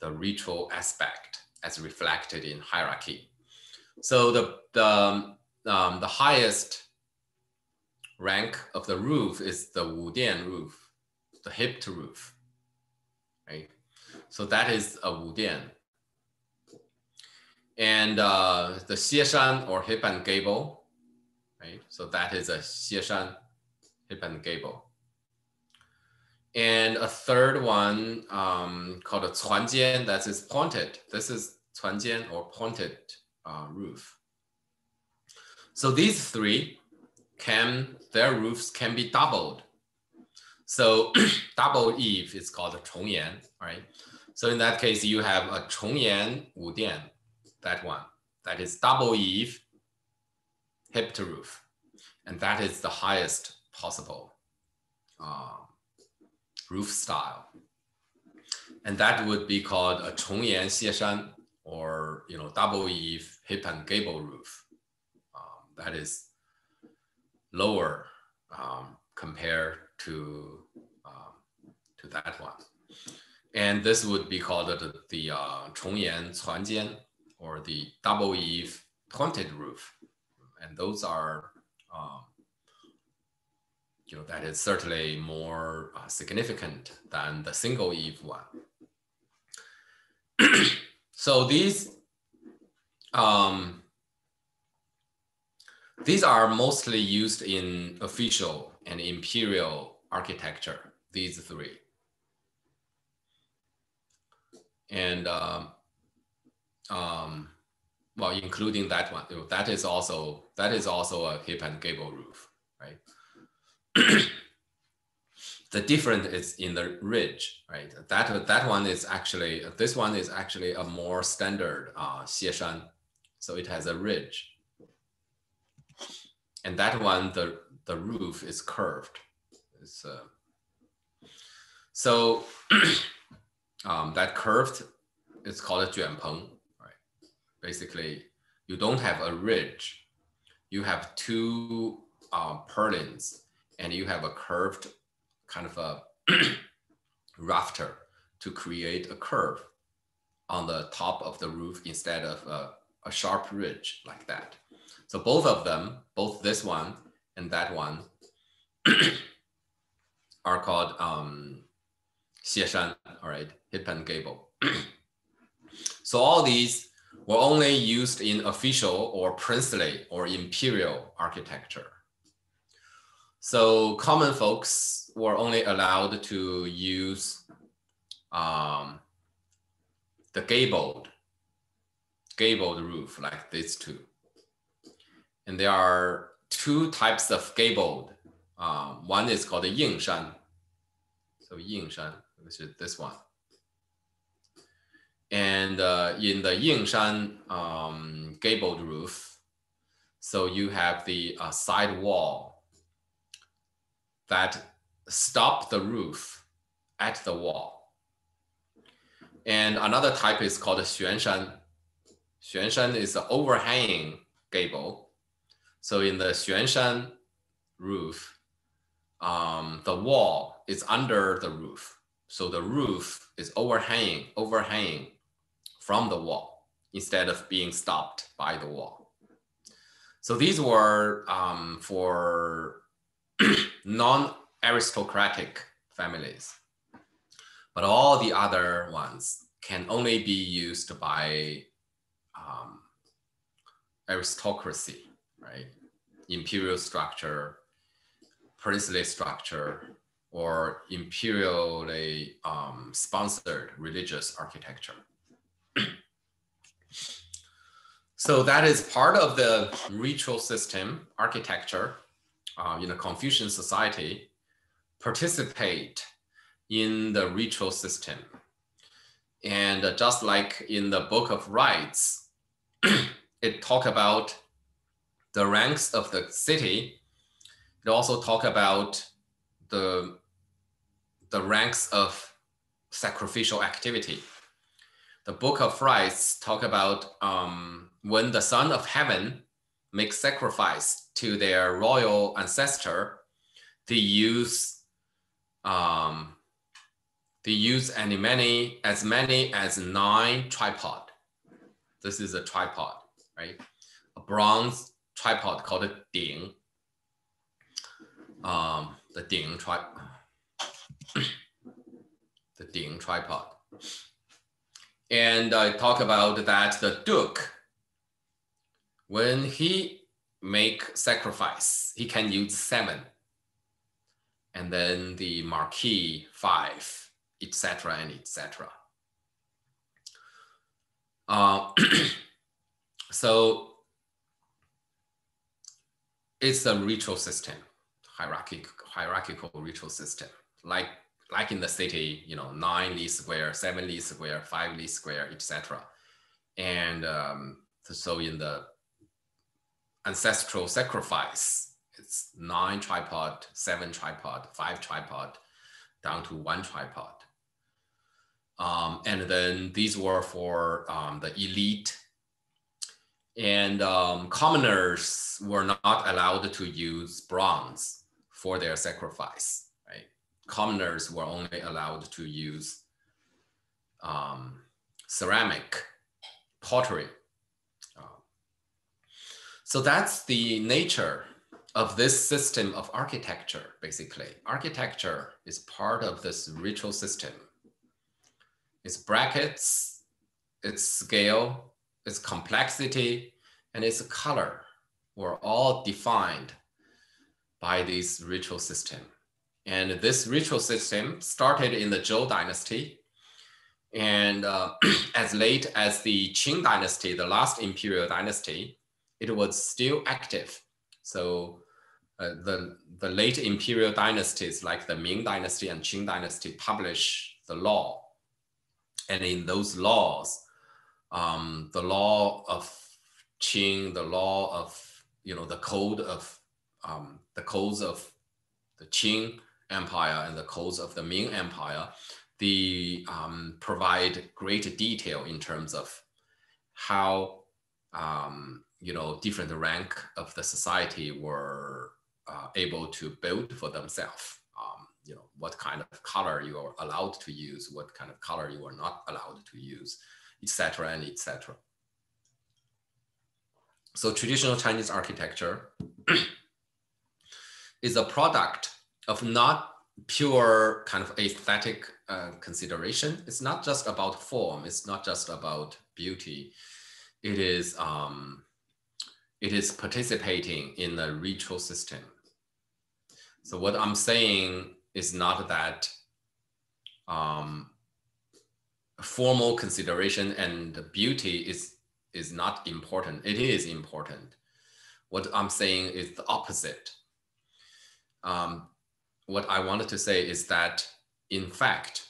the ritual aspect as reflected in hierarchy. So the, the, um, the highest rank of the roof is the Wudian roof, the hipped roof, right? So that is a Wudian. And uh, the Xieshan or hip and gable, right? So that is a Xieshan hip and gable and a third one um, called a cuanjian that is pointed. This is cuanjian or pointed uh, roof. So these three can, their roofs can be doubled. So double eave is called a chongyan, right? So in that case, you have a chongyan wudian, that one, that is double eave, hip to roof. And that is the highest possible uh, roof style. And that would be called a Chongyan Xieshan or, you know, double eave hip and gable roof. Um, that is lower um, compared to, um, to that one. And this would be called the, the uh, Chongyan Cuanjian or the double eave pointed roof. And those are um, you know, that is certainly more uh, significant than the single eave one. so these um, these are mostly used in official and imperial architecture, these three. And um, um, well, including that one, that is also that is also a hip and gable roof, right? the difference is in the ridge, right? That that one is actually this one is actually a more standard uh, xieshan, so it has a ridge and that one the the roof is curved. It's, uh, so um, that curved is called a juanpeng, right? Basically, you don't have a ridge. You have two uh, purlins and you have a curved kind of a rafter to create a curve on the top of the roof instead of a, a sharp ridge like that. So both of them, both this one and that one, are called um, Xieshan, all right, hip and gable. so all these were only used in official or princely or imperial architecture. So common folks were only allowed to use um, the gabled, gabled roof like these two. And there are two types of gabled. Um, one is called the Yingshan. So Yingshan, which is this one. And uh, in the Yingshan um, gabled roof, so you have the uh, side wall that stop the roof at the wall. And another type is called a Xuanshan. Xuanshan is the overhanging gable. So in the Xuanshan roof, um, the wall is under the roof. So the roof is overhanging, overhanging from the wall instead of being stopped by the wall. So these were um, for non-aristocratic families, but all the other ones can only be used by um, aristocracy, right? Imperial structure, princely structure, or imperially um, sponsored religious architecture. So that is part of the ritual system architecture uh, in a Confucian society, participate in the ritual system. And just like in the Book of Rites, it talk about the ranks of the city. It also talk about the, the ranks of sacrificial activity. The Book of Rites talk about um, when the son of heaven makes sacrifice to their royal ancestor, they use um, use any many as many as nine tripod. This is a tripod, right? A bronze tripod called a ding. Um, the ding tri the ding tripod. And I talk about that the duke when he make sacrifice, he can use seven, and then the marquis five, etc. and etc. Uh, so it's a ritual system, hierarchical, hierarchical ritual system, like like in the city, you know, nine li square, seven li square, five li square, etc. And um, so in the ancestral sacrifice. It's nine tripod, seven tripod, five tripod, down to one tripod. Um, and then these were for um, the elite. And um, commoners were not allowed to use bronze for their sacrifice, right? Commoners were only allowed to use um, ceramic pottery so that's the nature of this system of architecture, basically. Architecture is part of this ritual system. Its brackets, its scale, its complexity, and its color were all defined by this ritual system. And this ritual system started in the Zhou dynasty. And uh, as late as the Qing dynasty, the last imperial dynasty, it was still active. So uh, the, the late imperial dynasties like the Ming dynasty and Qing dynasty publish the law. And in those laws, um, the law of Qing, the law of, you know, the code of, um, the codes of the Qing Empire and the codes of the Ming Empire, they um, provide great detail in terms of how um, you know, different rank of the society were uh, able to build for themselves. Um, you know, what kind of color you are allowed to use, what kind of color you are not allowed to use, etc. and etc. So traditional Chinese architecture is a product of not pure kind of aesthetic uh, consideration. It's not just about form. It's not just about beauty. It is um, it is participating in the ritual system. So what I'm saying is not that um, formal consideration and beauty is is not important. It is important. What I'm saying is the opposite. Um, what I wanted to say is that, in fact,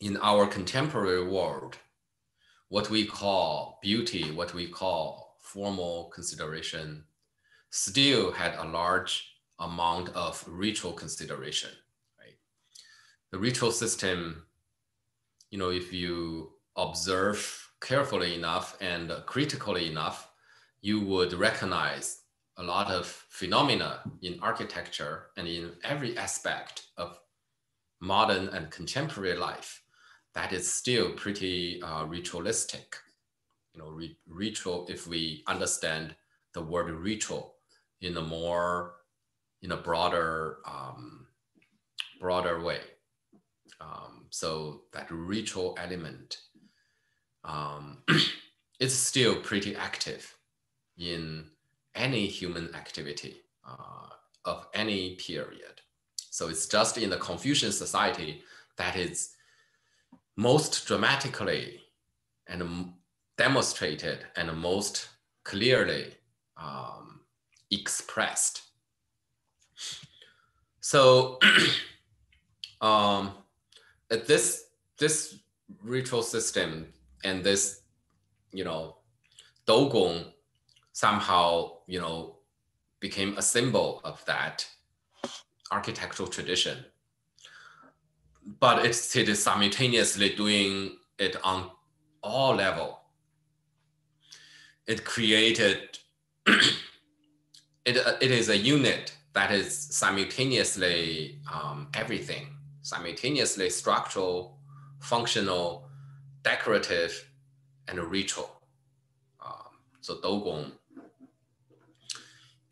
in our contemporary world, what we call beauty, what we call formal consideration, still had a large amount of ritual consideration. Right? The ritual system you know, if you observe carefully enough and critically enough, you would recognize a lot of phenomena in architecture and in every aspect of modern and contemporary life that is still pretty uh, ritualistic. You know, ritual, if we understand the word ritual in a more, in a broader, um, broader way. Um, so that ritual element um, is still pretty active in any human activity uh, of any period. So it's just in the Confucian society that is most dramatically and demonstrated and most clearly um, expressed. So um, this this ritual system and this you know dougong somehow you know became a symbol of that architectural tradition but it's, it is simultaneously doing it on all level it created it, it is a unit that is simultaneously um, everything simultaneously structural, functional, decorative, and ritual. Um, so Dougong,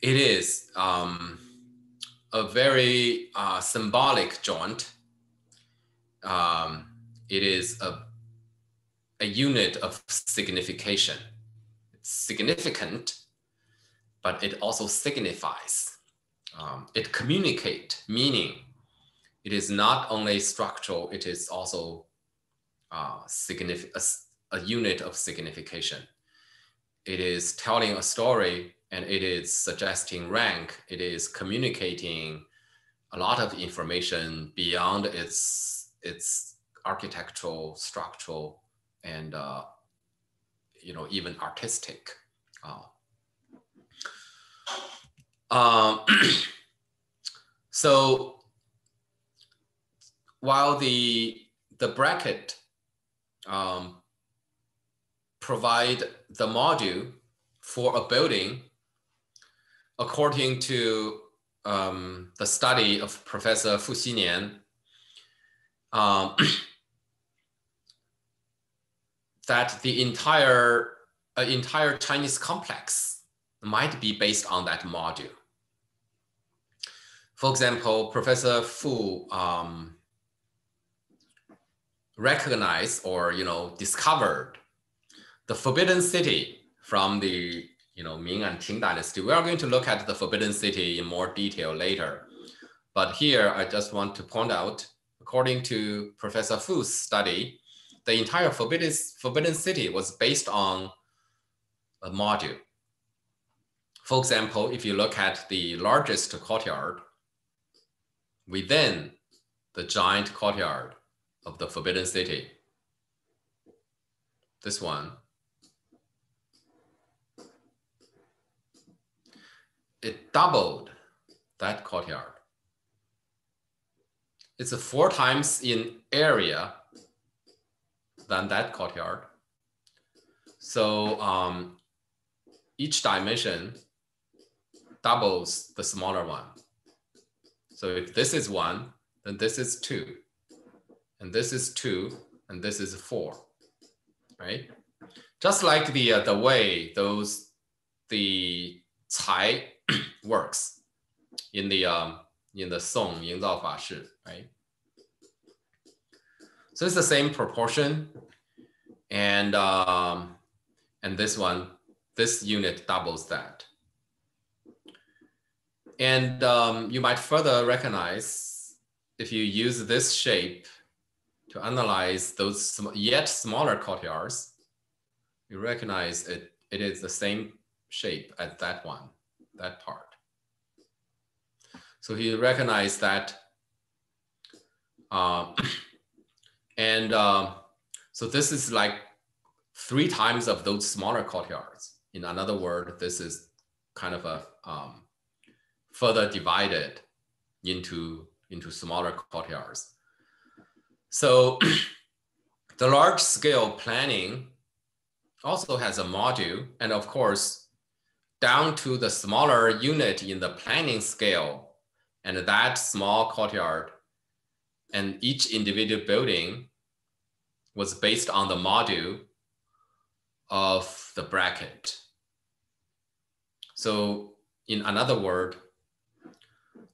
it is um, a very uh, symbolic joint. Um, it is a, a unit of signification. Significant, but it also signifies. Um, it communicate meaning it is not only structural, it is also uh, a, a unit of signification. It is telling a story and it is suggesting rank. It is communicating a lot of information beyond its, its architectural, structural, and uh, you know even artistic. Uh, um, so while the the bracket um, provide the module for a building according to um, the study of Professor Fu Xinian, um, that the entire uh, entire Chinese complex might be based on that module. For example, Professor Fu um, recognized or you know discovered the forbidden city from the you know Ming and Qing dynasty. We are going to look at the forbidden city in more detail later. But here I just want to point out, according to Professor Fu's study, the entire forbidden, forbidden city was based on a module. For example, if you look at the largest courtyard within the giant courtyard, of the Forbidden City. This one. It doubled that courtyard. It's a four times in area than that courtyard. So um, each dimension doubles the smaller one. So if this is one, then this is two and this is two, and this is four, right? Just like the uh, the way those the cai works in the um, in the Song Yingzao Fa Shi, right? So it's the same proportion, and um, and this one, this unit doubles that. And um, you might further recognize if you use this shape to analyze those sm yet smaller courtyards, you recognize it, it is the same shape as that one, that part. So he recognized that. Uh, and uh, so this is like three times of those smaller courtyards. In another word, this is kind of a um, further divided into, into smaller courtyards. So the large scale planning also has a module. And of course, down to the smaller unit in the planning scale and that small courtyard and each individual building was based on the module of the bracket. So in another word,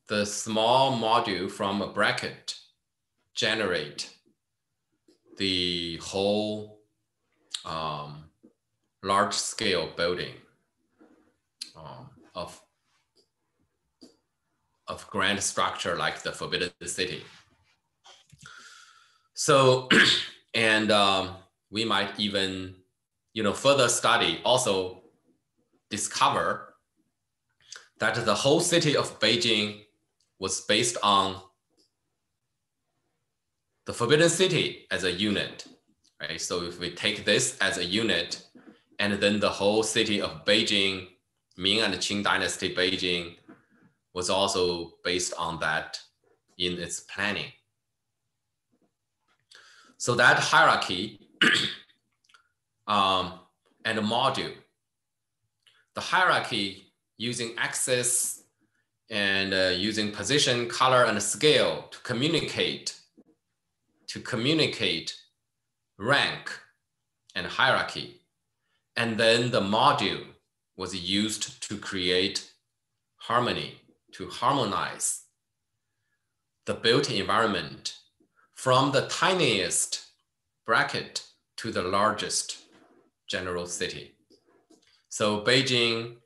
the small module from a bracket generate the whole um, large scale building um, of, of grand structure like the Forbidden City. So, and um, we might even, you know, further study, also discover that the whole city of Beijing was based on the Forbidden City as a unit, right? So if we take this as a unit, and then the whole city of Beijing, Ming and Qing Dynasty Beijing, was also based on that in its planning. So that hierarchy um, and module, the hierarchy using axis and uh, using position, color, and scale to communicate, to communicate rank and hierarchy. And then the module was used to create harmony, to harmonize the built environment from the tiniest bracket to the largest general city. So Beijing,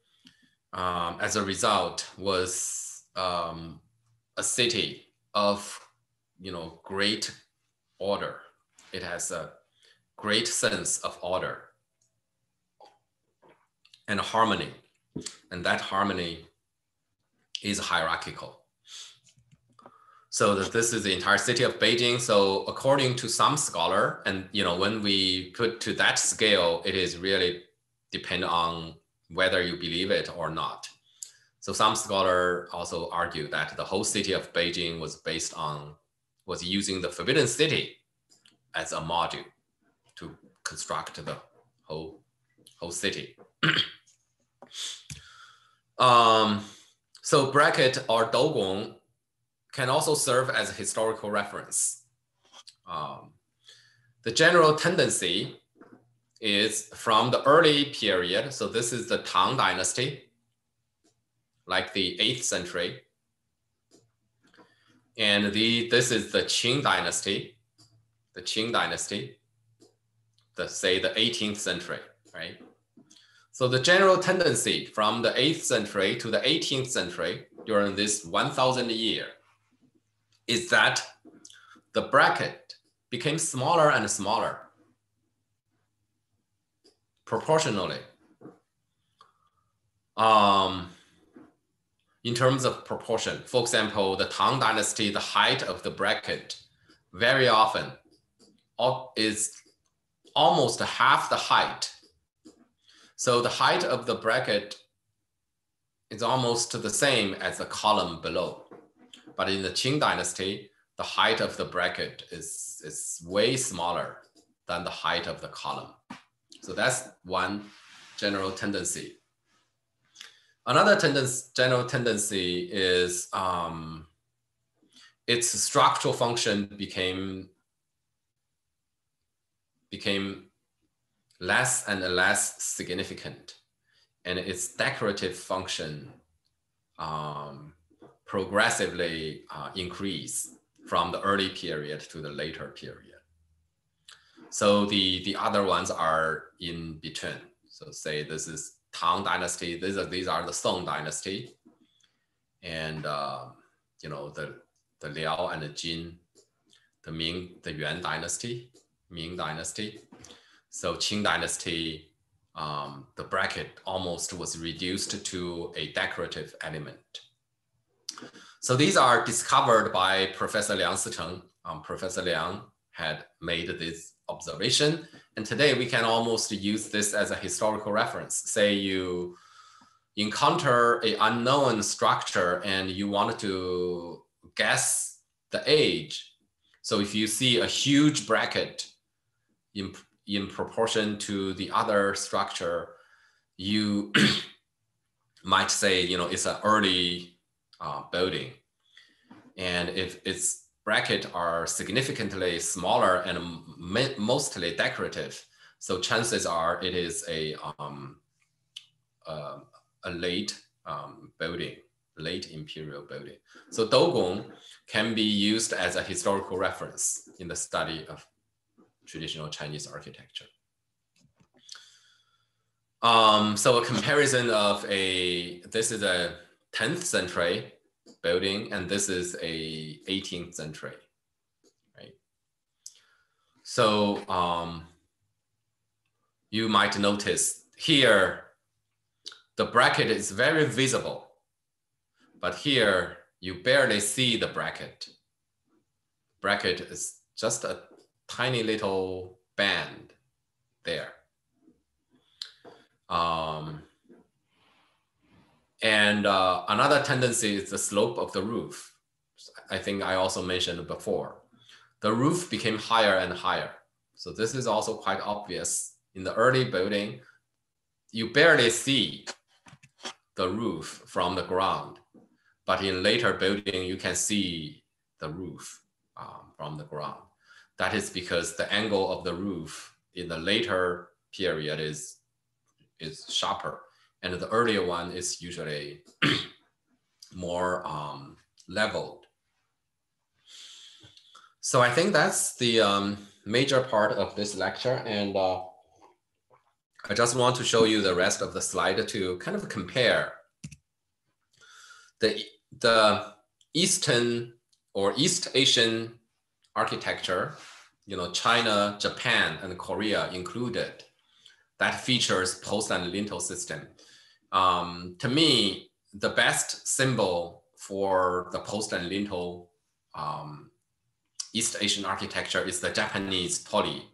um, as a result, was um, a city of, you know, great order. It has a great sense of order and harmony. And that harmony is hierarchical. So this is the entire city of Beijing. So according to some scholar, and you know, when we put to that scale, it is really depend on whether you believe it or not. So some scholar also argue that the whole city of Beijing was based on, was using the Forbidden City as a module to construct the whole, whole city. um, so bracket or Dougong can also serve as a historical reference. Um, the general tendency is from the early period. So this is the Tang Dynasty, like the 8th century. And the, this is the Qing Dynasty, the Qing Dynasty, the say the 18th century, right? So the general tendency from the 8th century to the 18th century during this 1000 year is that the bracket became smaller and smaller proportionally. Um, in terms of proportion, for example, the Tang Dynasty, the height of the bracket very often is almost half the height so the height of the bracket is almost the same as the column below. But in the Qing dynasty, the height of the bracket is, is way smaller than the height of the column. So that's one general tendency. Another tendency, general tendency is um, its structural function became, became less and less significant, and its decorative function um, progressively uh, increase from the early period to the later period. So the, the other ones are in between. So say this is Tang Dynasty, these are, these are the Song Dynasty. and uh, you know the the Liao and the Jin, the Ming, the Yuan dynasty, Ming dynasty. So Qing dynasty, um, the bracket almost was reduced to a decorative element. So these are discovered by Professor Liang Sicheng. Um, Professor Liang had made this observation. And today we can almost use this as a historical reference. Say you encounter a unknown structure and you want to guess the age. So if you see a huge bracket in, in proportion to the other structure, you might say, you know, it's an early uh, building. And if its bracket are significantly smaller and mostly decorative, so chances are it is a, um, uh, a late um, building, late imperial building. So Dougong can be used as a historical reference in the study of traditional Chinese architecture. Um, so a comparison of a, this is a 10th century building and this is a 18th century, right? So um, you might notice here, the bracket is very visible, but here you barely see the bracket. Bracket is just a tiny little band there. Um, and uh, another tendency is the slope of the roof. I think I also mentioned before. The roof became higher and higher. So this is also quite obvious. In the early building, you barely see the roof from the ground. But in later building, you can see the roof um, from the ground. That is because the angle of the roof in the later period is, is sharper and the earlier one is usually more um, leveled. So I think that's the um, major part of this lecture. And uh, I just want to show you the rest of the slide to kind of compare the, the Eastern or East Asian architecture, you know, China, Japan, and Korea included, that features post and lintel system um, to me, the best symbol for the post and lintel um, East Asian architecture is the Japanese torii,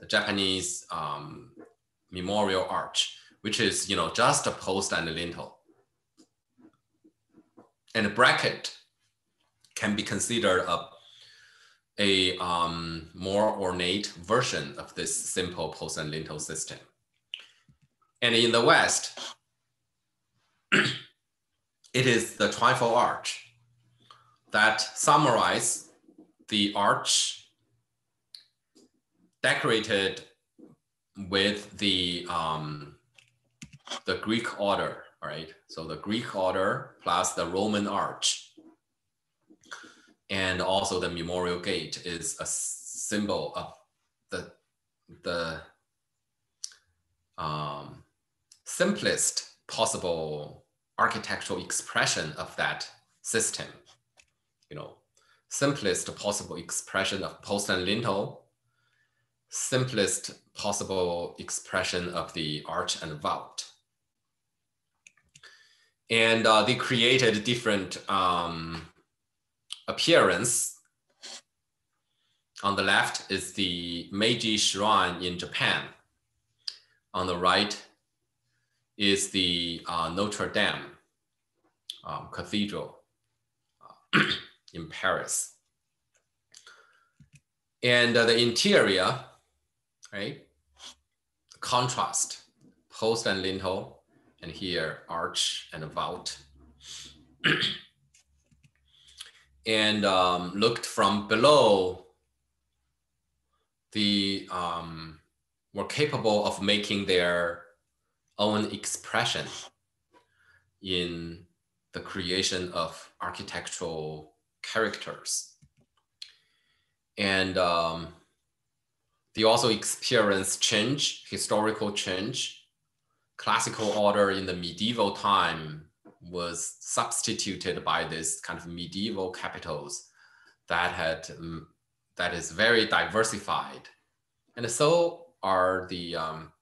the Japanese um, memorial arch, which is you know just a post and a lintel. And a bracket can be considered a, a um, more ornate version of this simple post and lintel system. And in the West, it is the triumphal arch that summarize the arch decorated with the um, the Greek order, right? So the Greek order plus the Roman arch, and also the memorial gate is a symbol of the the um, simplest possible architectural expression of that system. You know, simplest possible expression of post and lintel, simplest possible expression of the arch and vault. And uh, they created different um, appearance. On the left is the Meiji Shrine in Japan. On the right is the uh, Notre Dame um, Cathedral uh, in Paris. And uh, the interior, right? Contrast, post and lintel, and here arch and vault. and um, looked from below, the um, were capable of making their own expression in the creation of architectural characters. And um, they also experience change, historical change. Classical order in the medieval time was substituted by this kind of medieval capitals that had um, that is very diversified, and so are the um,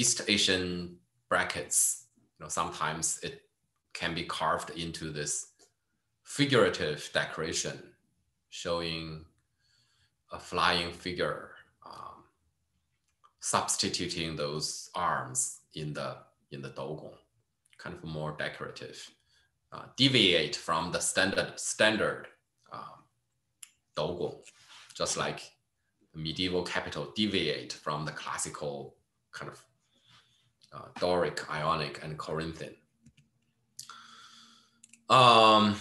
East Asian brackets. You know, sometimes it can be carved into this figurative decoration, showing a flying figure, um, substituting those arms in the in the dougong, kind of more decorative, uh, deviate from the standard standard um, just like medieval capital deviate from the classical kind of uh, Doric, Ionic, and Corinthian. Um,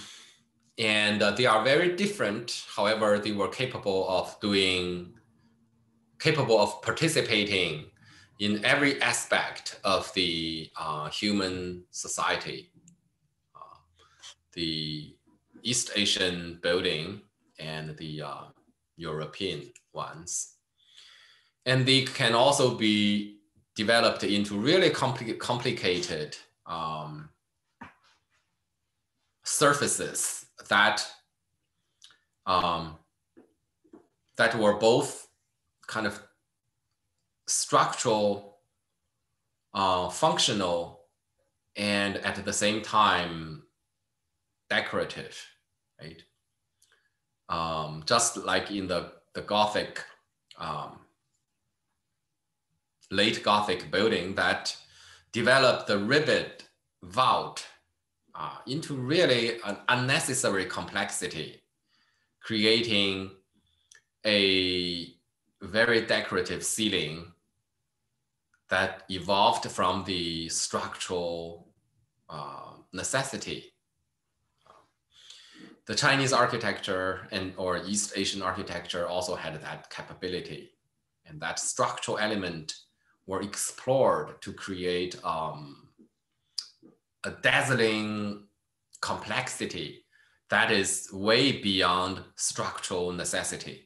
and uh, they are very different. However, they were capable of doing, capable of participating in every aspect of the uh, human society. Uh, the East Asian building and the uh, European ones. And they can also be developed into really compli complicated um, surfaces that um, that were both kind of structural, uh, functional, and at the same time decorative, right? Um, just like in the, the Gothic, um, late Gothic building that developed the ribbed vault uh, into really an unnecessary complexity, creating a very decorative ceiling that evolved from the structural uh, necessity. The Chinese architecture and or East Asian architecture also had that capability and that structural element were explored to create um, a dazzling complexity that is way beyond structural necessity.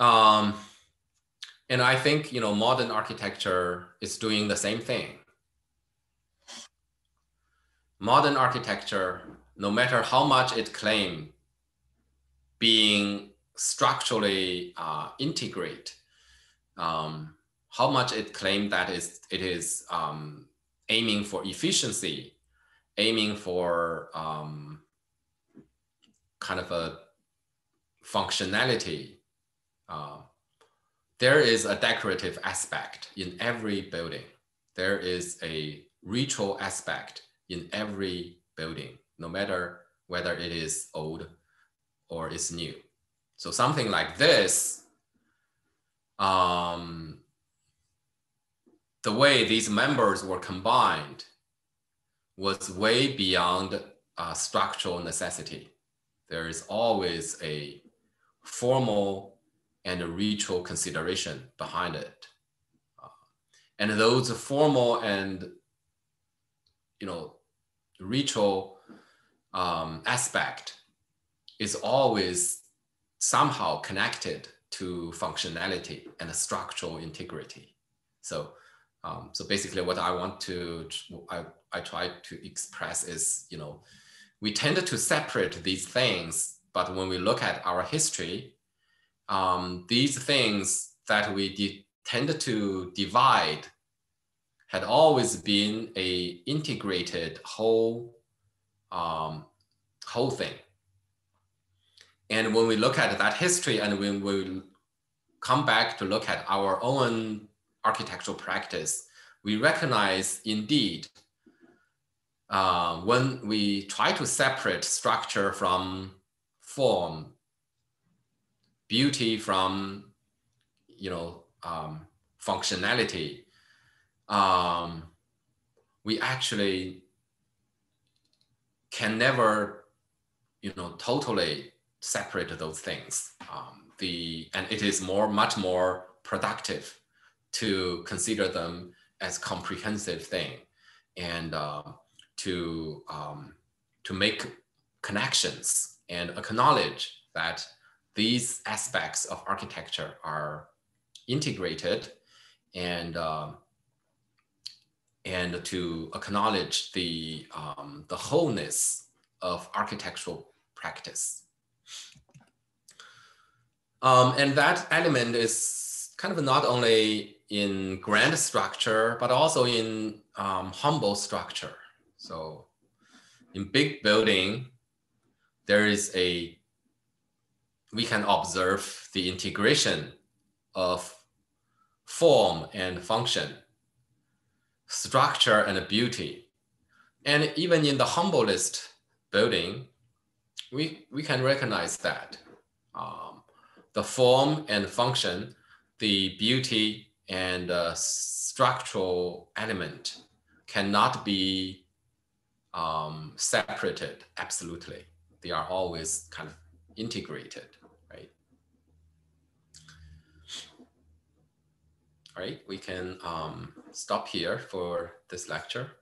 Um, and I think you know modern architecture is doing the same thing. Modern architecture, no matter how much it claims being structurally uh, um, how much it claimed that is it is um, aiming for efficiency, aiming for um, kind of a functionality. Uh, there is a decorative aspect in every building. There is a ritual aspect in every building, no matter whether it is old or it's new. So something like this um, the way these members were combined was way beyond uh, structural necessity. There is always a formal and a ritual consideration behind it. Uh, and those formal and you know ritual um, aspect is always somehow connected to functionality and structural integrity. So um, so basically what I want to, I, I try to express is, you know, we tend to separate these things, but when we look at our history, um, these things that we tend to divide had always been a integrated whole, um, whole thing. And when we look at that history and when we come back to look at our own architectural practice, we recognize indeed uh, when we try to separate structure from form, beauty from you know um, functionality, um, we actually can never you know totally separate those things. Um, the and it is more much more productive to consider them as comprehensive thing and uh, to um, to make connections and acknowledge that these aspects of architecture are integrated and uh, and to acknowledge the, um, the wholeness of architectural practice. Um, and that element is kind of not only in grand structure, but also in um, humble structure. So in big building, there is a, we can observe the integration of form and function, structure and beauty. And even in the humblest building, we, we can recognize that. Um, the form and function, the beauty and uh, structural element cannot be um, separated absolutely. They are always kind of integrated, right? All right, we can um, stop here for this lecture.